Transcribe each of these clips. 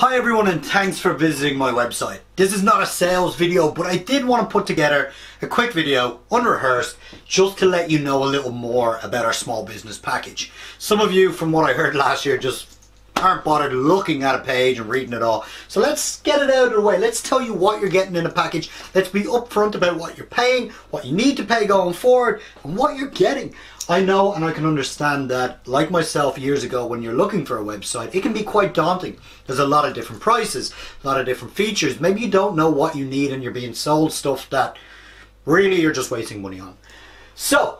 Hi everyone and thanks for visiting my website. This is not a sales video but I did want to put together a quick video, unrehearsed, just to let you know a little more about our small business package. Some of you from what I heard last year just aren't bothered looking at a page and reading it all. So let's get it out of the way. Let's tell you what you're getting in a package. Let's be upfront about what you're paying, what you need to pay going forward, and what you're getting. I know and I can understand that, like myself years ago, when you're looking for a website, it can be quite daunting. There's a lot of different prices, a lot of different features. Maybe you don't know what you need and you're being sold stuff that really you're just wasting money on. So,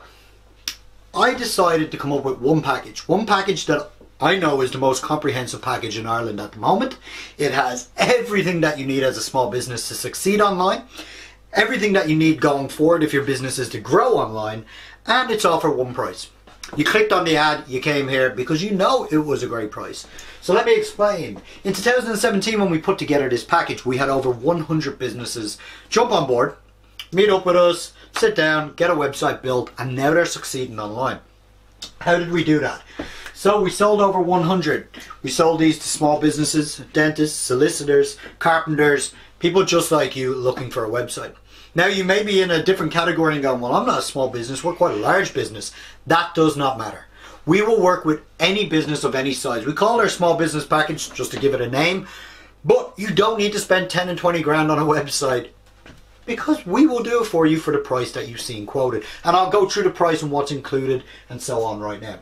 I decided to come up with one package. One package that I know is the most comprehensive package in Ireland at the moment. It has everything that you need as a small business to succeed online, everything that you need going forward if your business is to grow online, and it's all for one price. You clicked on the ad, you came here because you know it was a great price. So let me explain. In 2017 when we put together this package, we had over 100 businesses jump on board, meet up with us, sit down, get a website built, and now they're succeeding online. How did we do that? So we sold over 100. We sold these to small businesses, dentists, solicitors, carpenters, people just like you looking for a website. Now you may be in a different category and going, well, I'm not a small business, we're quite a large business. That does not matter. We will work with any business of any size. We call it our small business package just to give it a name, but you don't need to spend 10 and 20 grand on a website because we will do it for you for the price that you've seen quoted. And I'll go through the price and what's included and so on right now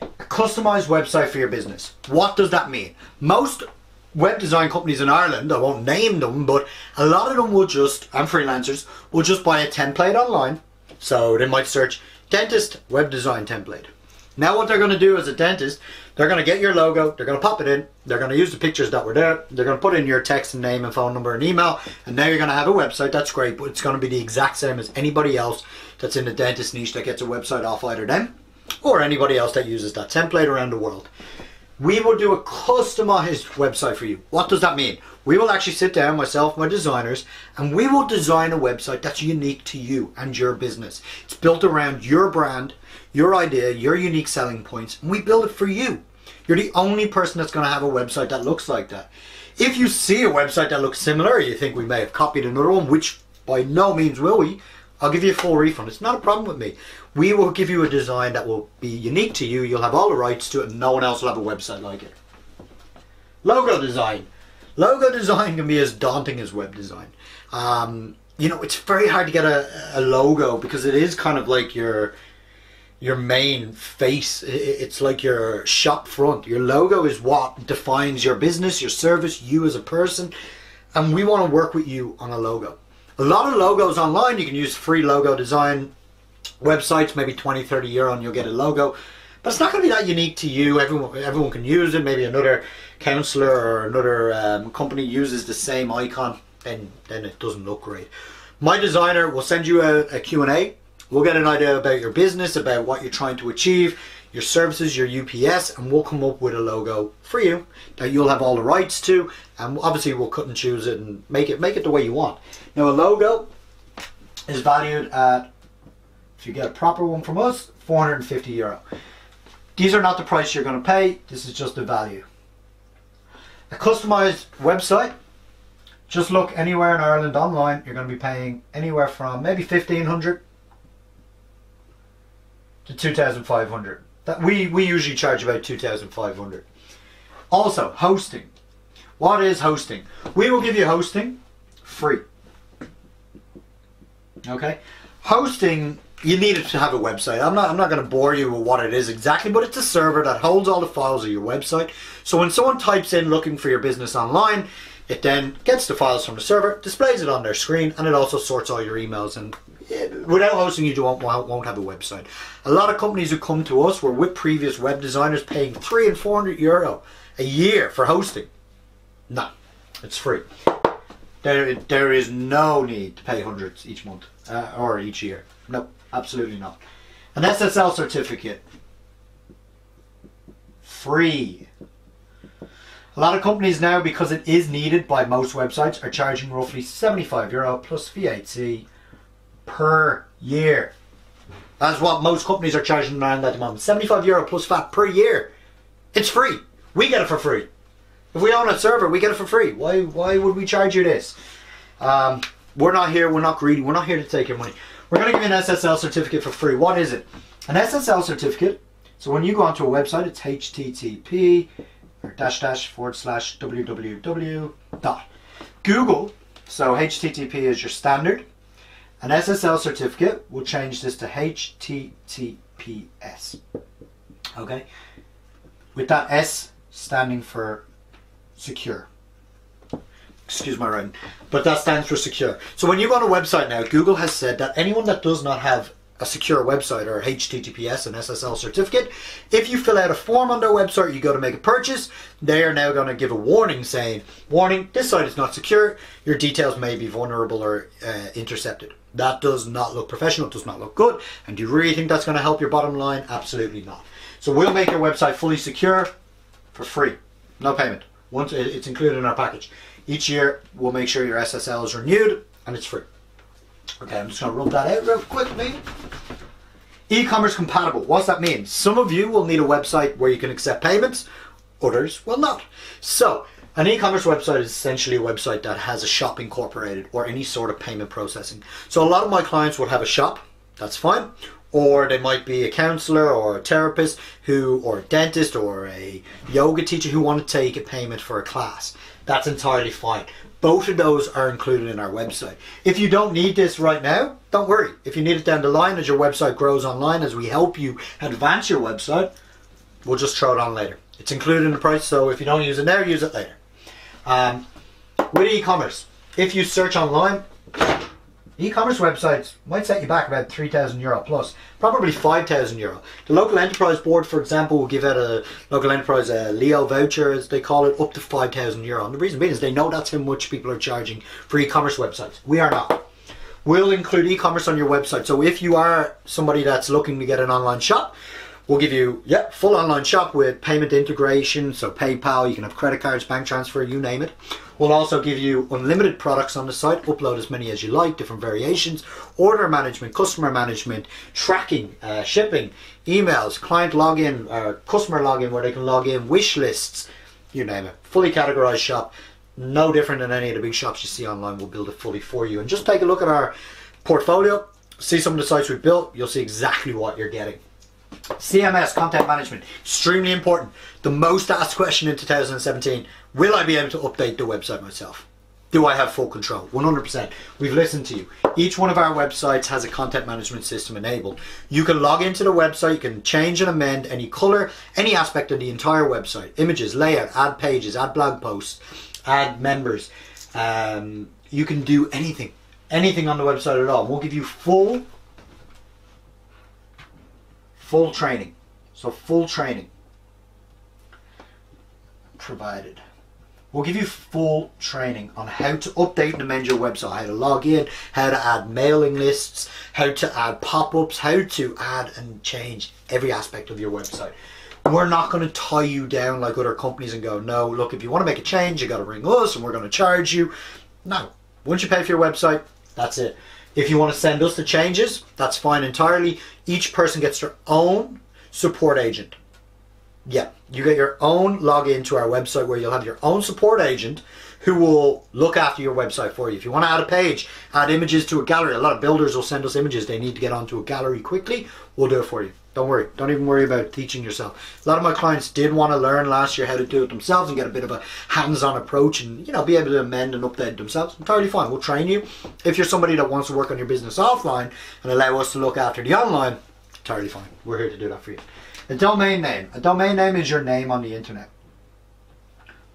a customized website for your business. What does that mean? Most web design companies in Ireland, I won't name them, but a lot of them will just, and freelancers, will just buy a template online. So they might search dentist web design template. Now what they're going to do as a dentist, they're going to get your logo, they're going to pop it in, they're going to use the pictures that were there, they're going to put in your text and name and phone number and email, and now you're going to have a website, that's great, but it's going to be the exact same as anybody else that's in the dentist niche that gets a website off either them or anybody else that uses that template around the world. We will do a customized website for you. What does that mean? We will actually sit down, myself, my designers, and we will design a website that's unique to you and your business. It's built around your brand, your idea, your unique selling points, and we build it for you. You're the only person that's going to have a website that looks like that. If you see a website that looks similar, you think we may have copied another one, which by no means will we, I'll give you a full refund. It's not a problem with me. We will give you a design that will be unique to you. You'll have all the rights to it, and no one else will have a website like it. Logo design. Logo design can be as daunting as web design. Um, you know, it's very hard to get a, a logo because it is kind of like your your main face. It's like your shop front. Your logo is what defines your business, your service, you as a person, and we want to work with you on a logo. A lot of logos online, you can use free logo design websites, maybe 20, 30 euro and you'll get a logo. But it's not going to be that unique to you. Everyone, everyone can use it. Maybe another counselor or another um, company uses the same icon, and then it doesn't look great. My designer will send you a, a Q&A. We'll get an idea about your business, about what you're trying to achieve, your services, your UPS, and we'll come up with a logo for you that you'll have all the rights to. And obviously, we'll cut and choose it and make it make it the way you want. Now, a logo is valued at, if you get a proper one from us, 450 euro. These are not the price you're going to pay. This is just the value. A customized website. Just look anywhere in Ireland online. You're going to be paying anywhere from maybe 1500 to 2500 that we, we usually charge about 2,500. Also, hosting. What is hosting? We will give you hosting free. Okay? Hosting, you need it to have a website. I'm not, I'm not going to bore you with what it is exactly, but it's a server that holds all the files of your website. So when someone types in looking for your business online, it then gets the files from the server, displays it on their screen, and it also sorts all your emails and without hosting you won't, won't have a website. A lot of companies who come to us were with previous web designers paying three and four hundred euro a year for hosting. No, it's free. There, there is no need to pay hundreds each month uh, or each year. No, absolutely not. An SSL certificate, free. A lot of companies now, because it is needed by most websites, are charging roughly 75 euro plus VAT per year. That's what most companies are charging around at the moment. 75 euro plus VAT per year. It's free. We get it for free. If we own a server, we get it for free. Why why would we charge you this? Um, we're not here, we're not greedy, we're not here to take your money. We're going to give you an SSL certificate for free. What is it? An SSL certificate. So when you go onto a website, it's http or dash dash forward slash www dot Google. So HTTP is your standard. An SSL certificate will change this to HTTPS. Okay? With that S standing for secure. Excuse my writing. But that stands for secure. So when you go on a website now, Google has said that anyone that does not have a secure website or HTTPS and SSL certificate, if you fill out a form on their website, or you go to make a purchase, they are now going to give a warning saying, warning, this site is not secure, your details may be vulnerable or uh, intercepted. That does not look professional, does not look good. And do you really think that's going to help your bottom line? Absolutely not. So we'll make your website fully secure for free, no payment. Once it's included in our package. Each year we'll make sure your SSL is renewed and it's free. Okay, I'm just going to rub that out real quickly. E-commerce compatible. What's that mean? Some of you will need a website where you can accept payments, others will not. So, an e-commerce website is essentially a website that has a shop incorporated or any sort of payment processing. So a lot of my clients will have a shop, that's fine, or they might be a counselor or a therapist who or a dentist or a yoga teacher who want to take a payment for a class. That's entirely fine. Both of those are included in our website. If you don't need this right now, don't worry. If you need it down the line as your website grows online, as we help you advance your website, we'll just throw it on later. It's included in the price, so if you don't use it now, use it later. Um, with e-commerce, if you search online, e-commerce websites might set you back about 3,000 euro plus, probably 5,000 euro. The local enterprise board, for example, will give out a local enterprise a Leo voucher, as they call it, up to 5,000 euro. And the reason being is they know that's how much people are charging for e-commerce websites. We are not. We'll include e-commerce on your website. So if you are somebody that's looking to get an online shop, We'll give you, yeah, full online shop with payment integration, so PayPal, you can have credit cards, bank transfer, you name it. We'll also give you unlimited products on the site, upload as many as you like, different variations, order management, customer management, tracking, uh, shipping, emails, client login, uh, customer login where they can log in, wish lists, you name it. Fully categorized shop, no different than any of the big shops you see online. We'll build it fully for you. And just take a look at our portfolio, see some of the sites we've built, you'll see exactly what you're getting. CMS, content management, extremely important. The most asked question in 2017, will I be able to update the website myself? Do I have full control? 100%. We've listened to you. Each one of our websites has a content management system enabled. You can log into the website, you can change and amend any color, any aspect of the entire website. Images, layout, add pages, add blog posts, add members. Um, you can do anything, anything on the website at all. We'll give you full full training. So full training provided. We'll give you full training on how to update and amend your website, how to log in, how to add mailing lists, how to add pop-ups, how to add and change every aspect of your website. We're not going to tie you down like other companies and go, no, look, if you want to make a change, you got to ring us and we're going to charge you. No. Once you pay for your website, that's it. If you want to send us the changes, that's fine entirely. Each person gets their own support agent. Yeah, you get your own login to our website where you'll have your own support agent who will look after your website for you. If you want to add a page, add images to a gallery. A lot of builders will send us images. They need to get onto a gallery quickly. We'll do it for you. Don't worry. Don't even worry about teaching yourself. A lot of my clients did want to learn last year how to do it themselves and get a bit of a hands-on approach and you know be able to amend and update themselves. Entirely fine. We'll train you. If you're somebody that wants to work on your business offline and allow us to look after the online, entirely fine. We're here to do that for you. A domain name. A domain name is your name on the internet.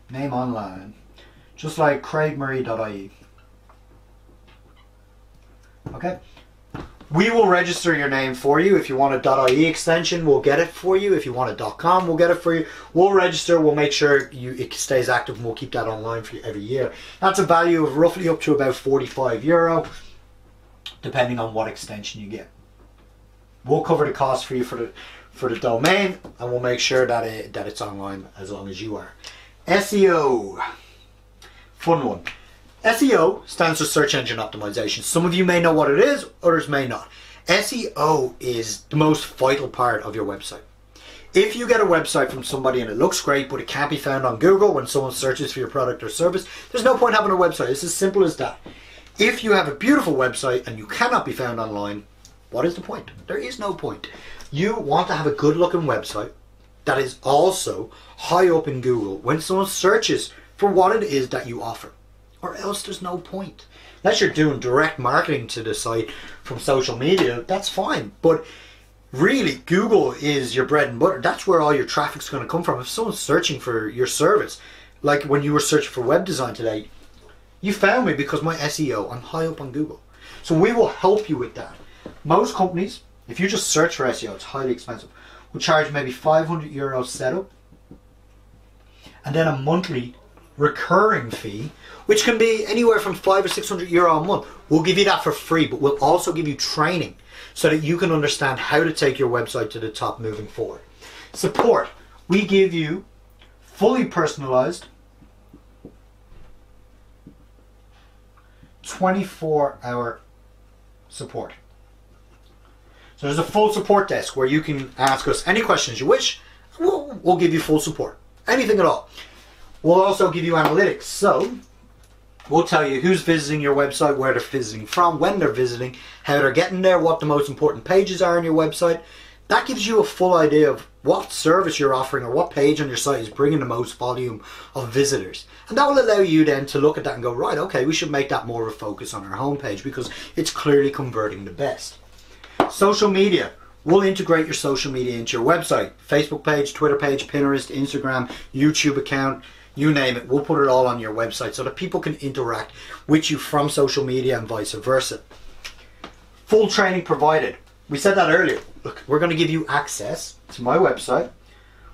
Name online. Just like craigmurray.ie. Okay? We will register your name for you. If you want a .ie extension, we'll get it for you. If you want a .com, we'll get it for you. We'll register. We'll make sure you it stays active, and we'll keep that online for you every year. That's a value of roughly up to about 45 euro, depending on what extension you get. We'll cover the cost for you for the for the domain, and we'll make sure that it that it's online as long as you are. SEO, fun one. SEO stands for search engine optimization. Some of you may know what it is, others may not. SEO is the most vital part of your website. If you get a website from somebody and it looks great, but it can't be found on Google when someone searches for your product or service, there's no point having a website. It's as simple as that. If you have a beautiful website and you cannot be found online, what is the point? There is no point. You want to have a good looking website that is also high up in Google when someone searches for what it is that you offer. Or else there's no point. Unless you're doing direct marketing to the site from social media, that's fine. But really, Google is your bread and butter. That's where all your traffic's going to come from. If someone's searching for your service, like when you were searching for web design today, you found me because my SEO, I'm high up on Google. So we will help you with that. Most companies, if you just search for SEO, it's highly expensive, will charge maybe 500 euros setup and then a monthly recurring fee, which can be anywhere from five or 600 euro a month. We'll give you that for free, but we'll also give you training so that you can understand how to take your website to the top moving forward. Support. We give you fully personalized 24 hour support. So there's a full support desk where you can ask us any questions you wish. We'll, we'll give you full support. Anything at all. We'll also give you analytics. So we'll tell you who's visiting your website, where they're visiting from, when they're visiting, how they're getting there, what the most important pages are on your website. That gives you a full idea of what service you're offering or what page on your site is bringing the most volume of visitors. And that will allow you then to look at that and go, right, okay, we should make that more of a focus on our homepage because it's clearly converting the best. Social media. We'll integrate your social media into your website. Facebook page, Twitter page, Pinterest, Instagram, YouTube account, you name it. We'll put it all on your website so that people can interact with you from social media and vice versa. Full training provided. We said that earlier. Look, we're going to give you access to my website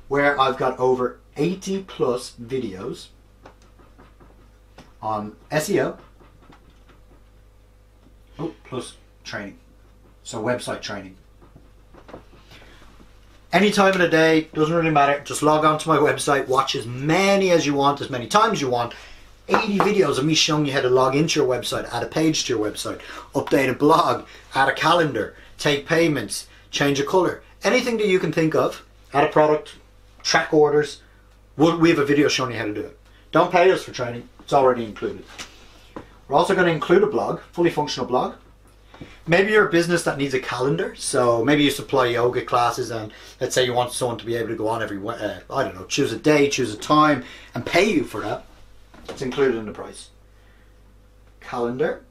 where I've got over 80 plus videos on SEO oh, plus training. So website training. Any time of the day, doesn't really matter. Just log on to my website, watch as many as you want, as many times you want. 80 videos of me showing you how to log into your website, add a page to your website, update a blog, add a calendar, take payments, change a color. Anything that you can think of, add a product, track orders, we have a video showing you how to do it. Don't pay us for training, it's already included. We're also going to include a blog, fully functional blog. Maybe you're a business that needs a calendar, so maybe you supply yoga classes, and let's say you want someone to be able to go on every, uh, I don't know, choose a day, choose a time, and pay you for that. It's included in the price. Calendar.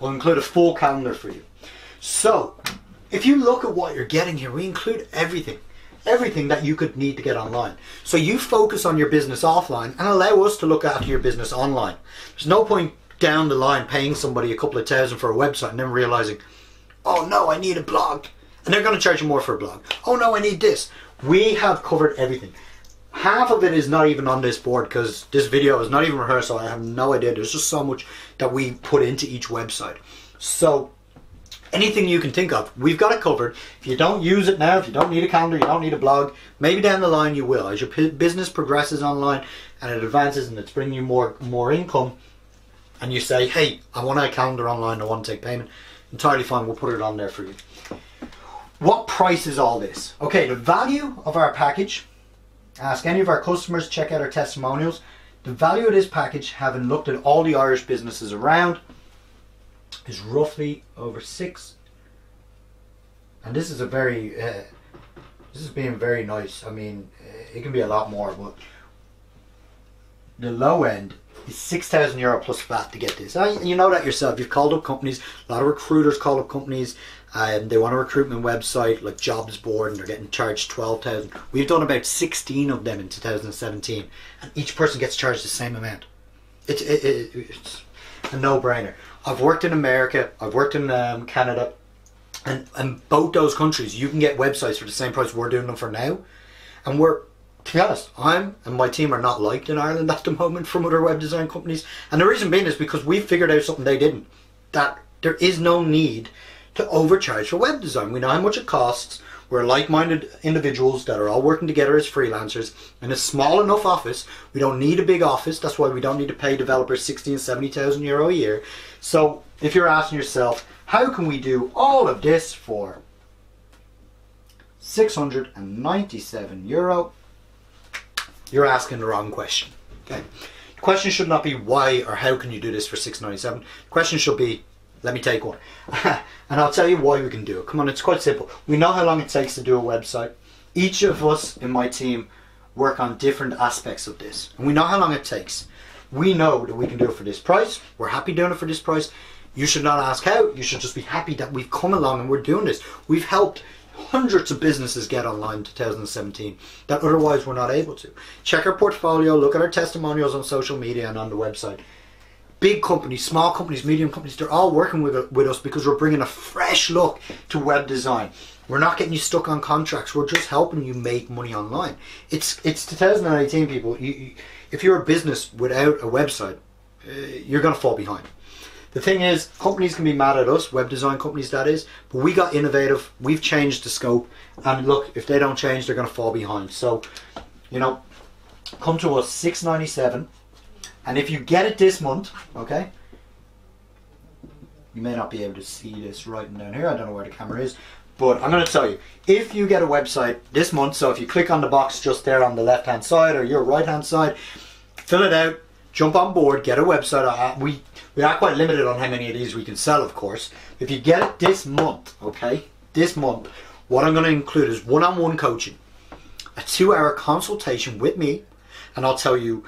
We'll include a full calendar for you. So, if you look at what you're getting here, we include everything. Everything that you could need to get online. So you focus on your business offline and allow us to look after your business online. There's no point down the line paying somebody a couple of thousand for a website and then realizing, oh no, I need a blog. And they're going to charge you more for a blog. Oh no, I need this. We have covered everything. Half of it is not even on this board because this video is not even rehearsal. I have no idea. There's just so much that we put into each website. So anything you can think of, we've got it covered. If you don't use it now, if you don't need a calendar, you don't need a blog, maybe down the line you will. As your business progresses online and it advances and it's bringing you more more income, and you say, hey, I want a calendar online, I want to take payment, entirely fine, we'll put it on there for you. What price is all this? Okay, the value of our package, ask any of our customers, check out our testimonials. The value of this package, having looked at all the Irish businesses around, is roughly over six. And this is a very, uh, this is being very nice. I mean, it can be a lot more, but the low end is 6,000 euro plus VAT to get this. you know that yourself. You've called up companies, a lot of recruiters call up companies, and they want a recruitment website like Jobs Board, and they're getting charged 12,000. We've done about 16 of them in 2017, and each person gets charged the same amount. It's, it, it, it's a no brainer. I've worked in America, I've worked in um, Canada, and, and both those countries, you can get websites for the same price we're doing them for now. And we're, to be honest, I'm and my team are not liked in Ireland at the moment from other web design companies. And the reason being is because we've figured out something they didn't. That there is no need to overcharge for web design. We know how much it costs. We're like-minded individuals that are all working together as freelancers in a small enough office. We don't need a big office. That's why we don't need to pay developers 60 and 70,000 euro a year. So if you're asking yourself, how can we do all of this for 697 euro. You're asking the wrong question. Okay. The question should not be why or how can you do this for 697. The question should be let me take one. and I'll tell you why we can do it. Come on, it's quite simple. We know how long it takes to do a website. Each of us in my team work on different aspects of this. And we know how long it takes. We know that we can do it for this price. We're happy doing it for this price. You should not ask how. You should just be happy that we've come along and we're doing this. We've helped hundreds of businesses get online in 2017 that otherwise were not able to. Check our portfolio, look at our testimonials on social media and on the website. Big companies, small companies, medium companies, they're all working with, with us because we're bringing a fresh look to web design. We're not getting you stuck on contracts. We're just helping you make money online. It's it's 2018, people. You, you, if you're a business without a website, uh, you're going to fall behind. The thing is, companies can be mad at us, web design companies that is, but we got innovative, we've changed the scope, and look, if they don't change, they're going to fall behind. So, you know, come to us 697 and if you get it this month, okay, you may not be able to see this writing down here, I don't know where the camera is, but I'm going to tell you, if you get a website this month, so if you click on the box just there on the left hand side or your right hand side, fill it out, jump on board, get a website. We we are quite limited on how many of these we can sell, of course. If you get it this month, okay, this month, what I'm going to include is one-on-one coaching, a two-hour consultation with me, and I'll tell you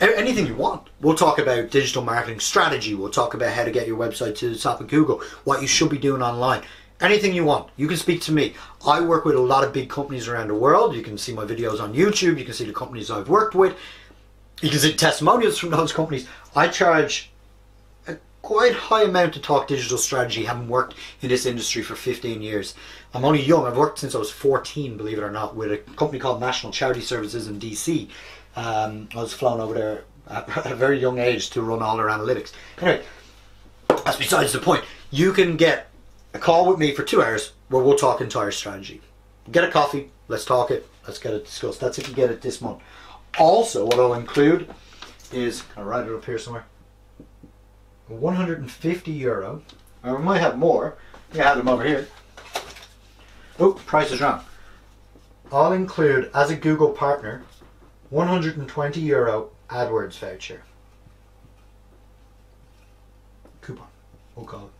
anything you want. We'll talk about digital marketing strategy. We'll talk about how to get your website to the top of Google, what you should be doing online. Anything you want, you can speak to me. I work with a lot of big companies around the world. You can see my videos on YouTube. You can see the companies I've worked with. You can see testimonials from those companies. I charge quite high amount to talk digital strategy, having worked in this industry for 15 years. I'm only young. I've worked since I was 14, believe it or not, with a company called National Charity Services in DC. Um, I was flown over there at a very young age to run all their analytics. Anyway, that's besides the point. You can get a call with me for two hours where we'll talk entire strategy. Get a coffee, let's talk it, let's get it discussed. That's if you get it this month. Also, what I'll include is, I'll write it up here somewhere, 150 euro, or we might have more. Yeah, I have them over here. Oh, price is wrong. I'll include, as a Google partner, 120 euro AdWords voucher. Coupon, we'll call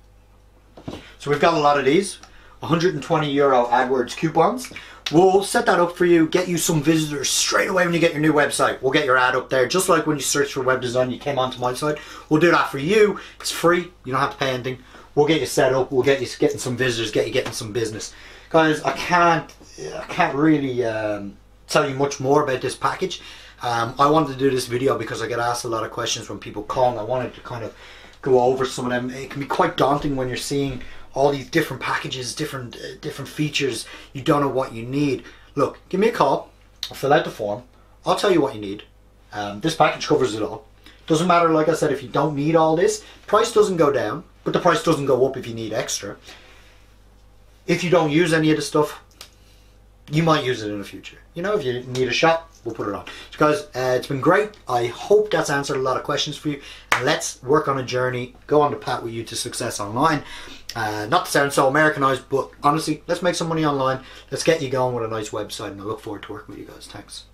it. So we've got a lot of these. 120 euro AdWords coupons. We'll set that up for you, get you some visitors straight away when you get your new website. We'll get your ad up there, just like when you search for web design, you came onto my site. We'll do that for you. It's free, you don't have to pay anything. We'll get you set up, we'll get you getting some visitors, get you getting some business. Guys, I can't, I can't really um, tell you much more about this package. Um, I wanted to do this video because I get asked a lot of questions from people calling. I wanted to kind of go over some of them. It can be quite daunting when you're seeing all these different packages, different uh, different features. You don't know what you need. Look, give me a call. I'll fill out the form. I'll tell you what you need. Um, this package covers it all. Doesn't matter, like I said, if you don't need all this. Price doesn't go down, but the price doesn't go up if you need extra. If you don't use any of the stuff, you might use it in the future. You know, if you need a shot, we'll put it on. So guys, uh, it's been great. I hope that's answered a lot of questions for you. Let's work on a journey, go on the path with you to success online. Uh, not to sound so Americanized, but honestly, let's make some money online. Let's get you going with a nice website, and I look forward to working with you guys. Thanks.